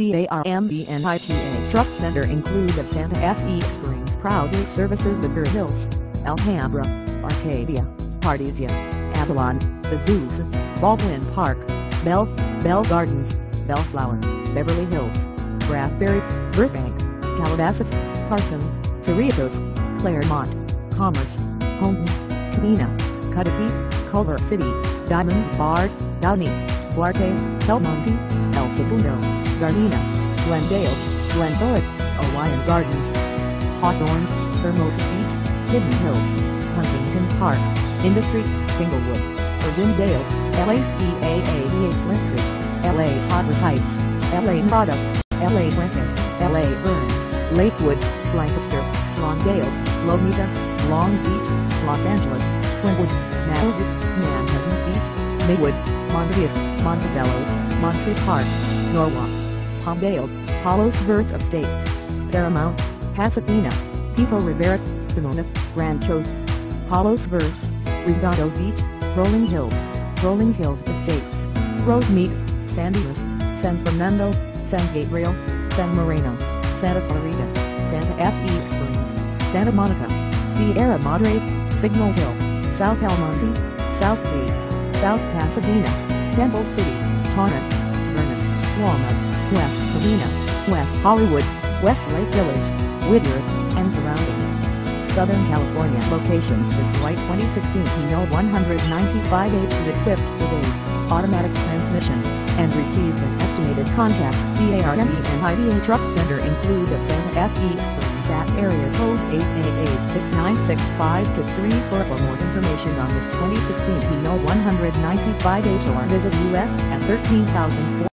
CARMENITA Truck Center includes a Santa Fe Springs. proudly services the Pier Hills, Alhambra, Arcadia, Artesia, Avalon, the Baldwin Park, Bell, Bell Gardens, Bellflower, Beverly Hills, Bradbury, Burbank, Calabasas, Carson, Cerritos, Claremont, Commerce, Compton, Covina. Cudahy, Culver City, Diamond Bar, Downey, Duarte, El Monte, El Segundo, Gardena, Glendale, Glenpoet, Hawaiian Gardens, Hawthorne, Hermosa Beach, Hidden Hills, Huntington Park, Industry, Inglewood, Irwindale, LACAADA Flintridge, LA Habra Heights, LA Mirada, LA Puente, LA Verne, Lakewood, Lancaster, Lawndale, Lomita, Long Beach, Los Angeles, Lynwood, Malibu, Manhattan Beach, Maywood, Monrovia, Montebello, Monterey Park, Norwalk, Palmdale, Palos Verdes Estates, Paramount, Pasadena, Pico Rivera, Pomona, Ranchos, Palos Verdes, Redondo Beach, Rolling Hills, Rolling Hills Estates, Rosemead, San Dimas, San Fernando, San Gabriel, San Marino, Santa Clarita, Santa Fe Springs, Santa Monica, Sierra Madre, Signal Hill, South El Monte, South Bay, South Pasadena, Temple City, Torrance, Vernon, Walnut, West Covina, West Hollywood, West Lake Village, Whittier, and surrounding. Southern California locations This white 2016 Hino 195H is equipped with a automatic transmission and receives an estimated contact CARMENITA truck center include a Fe Springs at area code 888-6965-3 for more information on this 2016 Hino 195H or visit us at 13400